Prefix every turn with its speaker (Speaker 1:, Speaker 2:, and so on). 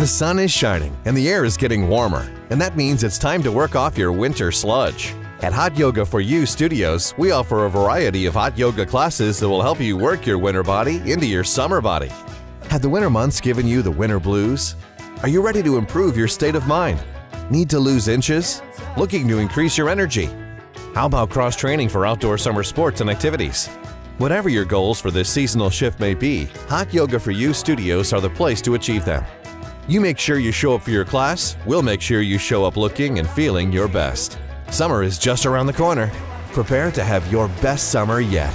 Speaker 1: The sun is shining and the air is getting warmer, and that means it's time to work off your winter sludge. At Hot Yoga for You Studios, we offer a variety of hot yoga classes that will help you work your winter body into your summer body. Have the winter months given you the winter blues? Are you ready to improve your state of mind? Need to lose inches? Looking to increase your energy? How about cross training for outdoor summer sports and activities? Whatever your goals for this seasonal shift may be, Hot Yoga for You Studios are the place to achieve them. You make sure you show up for your class, we'll make sure you show up looking and feeling your best. Summer is just around the corner. Prepare to have your best summer yet.